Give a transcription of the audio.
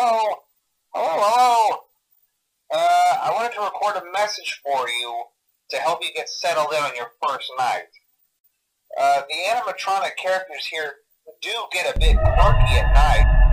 Hello? Hello. Uh, I wanted to record a message for you to help you get settled in on your first night. Uh, the animatronic characters here do get a bit quirky at night.